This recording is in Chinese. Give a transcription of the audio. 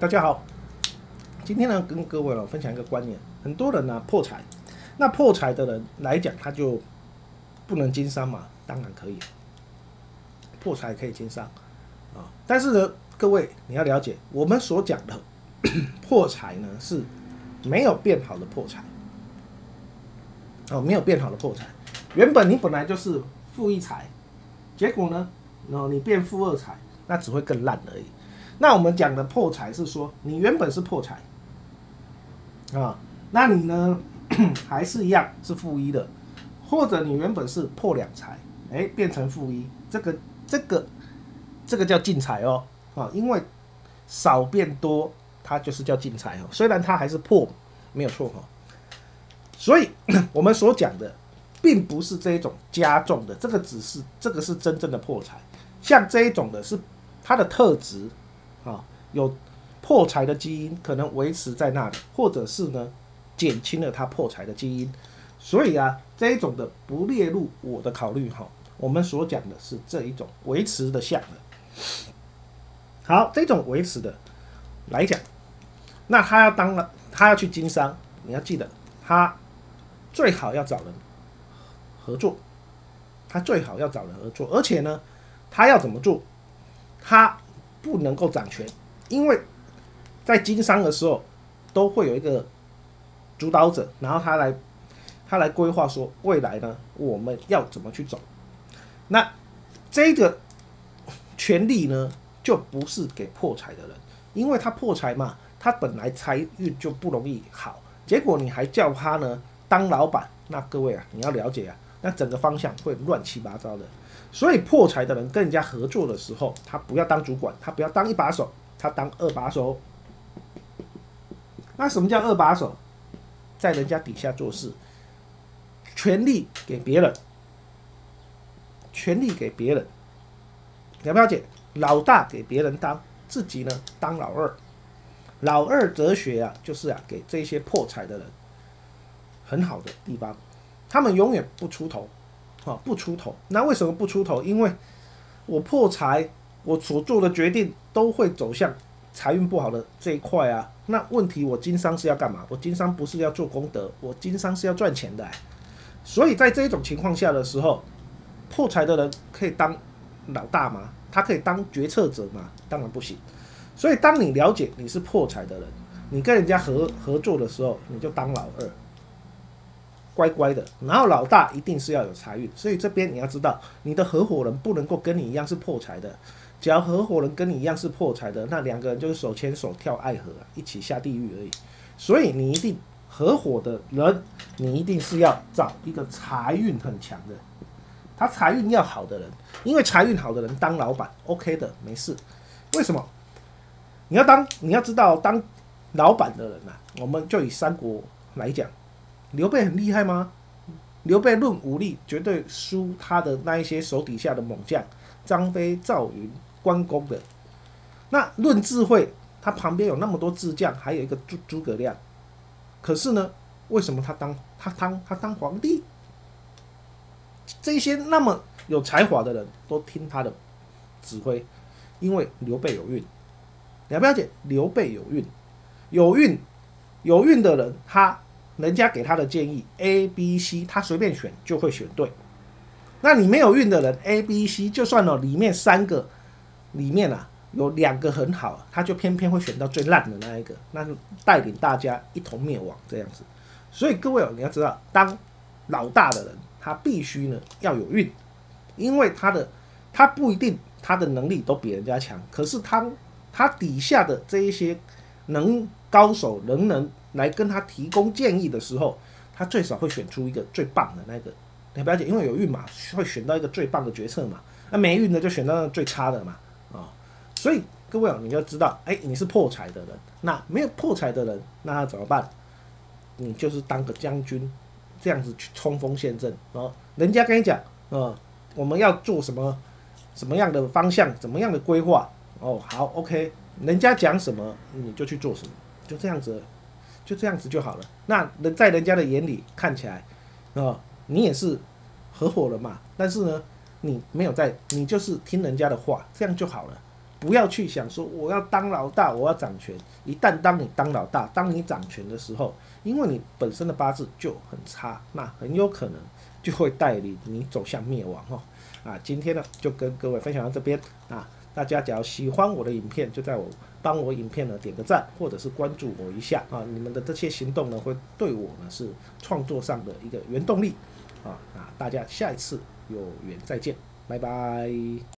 大家好，今天呢跟各位呢分享一个观念，很多人呢破财，那破财的人来讲，他就不能经商嘛？当然可以，破财可以经商啊，但是呢，各位你要了解，我们所讲的 破财呢是没有变好的破财，哦，没有变好的破财，原本你本来就是负一财，结果呢，哦，你变负二财，那只会更烂而已。那我们讲的破财是说，你原本是破财啊，那你呢 还是一样是负一的，或者你原本是破两财，哎，变成负一，这个这个这个叫进财哦，啊，因为少变多，它就是叫进财哦，虽然它还是破，没有错哈。所以 我们所讲的，并不是这一种加重的，这个只是这个是真正的破财，像这一种的是它的特质。啊，有破财的基因可能维持在那里，或者是呢减轻了他破财的基因，所以啊这一种的不列入我的考虑哈。我们所讲的是这一种维持的项的。好，这种维持的来讲，那他要当了，他要去经商，你要记得他最好要找人合作，他最好要找人合作，而且呢，他要怎么做？他。不能够掌权，因为在经商的时候都会有一个主导者，然后他来他来规划说未来呢我们要怎么去走。那这个权利呢就不是给破财的人，因为他破财嘛，他本来财运就不容易好，结果你还叫他呢当老板，那各位啊你要了解啊，那整个方向会乱七八糟的。所以破财的人跟人家合作的时候，他不要当主管，他不要当一把手，他当二把手。那什么叫二把手？在人家底下做事，权力给别人，权力给别人，了不了解？老大给别人当，自己呢当老二。老二哲学啊，就是啊给这些破财的人很好的地方，他们永远不出头。啊，不出头，那为什么不出头？因为我破财，我所做的决定都会走向财运不好的这一块啊。那问题，我经商是要干嘛？我经商不是要做功德，我经商是要赚钱的。所以在这种情况下的时候，破财的人可以当老大吗？他可以当决策者吗？当然不行。所以当你了解你是破财的人，你跟人家合合作的时候，你就当老二。乖乖的，然后老大一定是要有财运，所以这边你要知道，你的合伙人不能够跟你一样是破财的。只要合伙人跟你一样是破财的，那两个人就是手牵手跳爱河，一起下地狱而已。所以你一定合伙的人，你一定是要找一个财运很强的，他财运要好的人，因为财运好的人当老板 OK 的，没事。为什么？你要当你要知道当老板的人呐，我们就以三国来讲。刘备很厉害吗？刘备论武力绝对输他的那一些手底下的猛将张飞、赵云、关公的。那论智慧，他旁边有那么多智将，还有一个诸诸葛亮。可是呢，为什么他当他当他当皇帝？这些那么有才华的人都听他的指挥，因为刘备有运。了不了解？刘备有运，有运有运的人，他。人家给他的建议 A、B、C，他随便选就会选对。那你没有运的人 A、B、C，就算了，里面三个里面啊有两个很好，他就偏偏会选到最烂的那一个，那就带领大家一同灭亡这样子。所以各位哦你要知道，当老大的人，他必须呢要有运，因为他的他不一定他的能力都比人家强，可是他他底下的这一些能高手能能。来跟他提供建议的时候，他最少会选出一个最棒的那个，你不要紧，因为有运嘛，会选到一个最棒的决策嘛。那没运的就选到最差的嘛，啊，所以各位啊，你要知道，哎，你是破财的人，那没有破财的人，那他怎么办？你就是当个将军，这样子去冲锋陷阵哦。人家跟你讲，呃，我们要做什么，什么样的方向，怎么样的规划，哦，好，OK，人家讲什么你就去做什么，就这样子。就这样子就好了。那人在人家的眼里看起来，啊，你也是合伙人嘛。但是呢，你没有在，你就是听人家的话，这样就好了。不要去想说我要当老大，我要掌权。一旦当你当老大，当你掌权的时候，因为你本身的八字就很差，那很有可能就会带领你走向灭亡哦。啊，今天呢就跟各位分享到这边啊，大家只要喜欢我的影片，就在我帮我影片呢点个赞，或者是关注我一下啊，你们的这些行动呢会对我呢是创作上的一个原动力啊啊，大家下一次有缘再见，拜拜。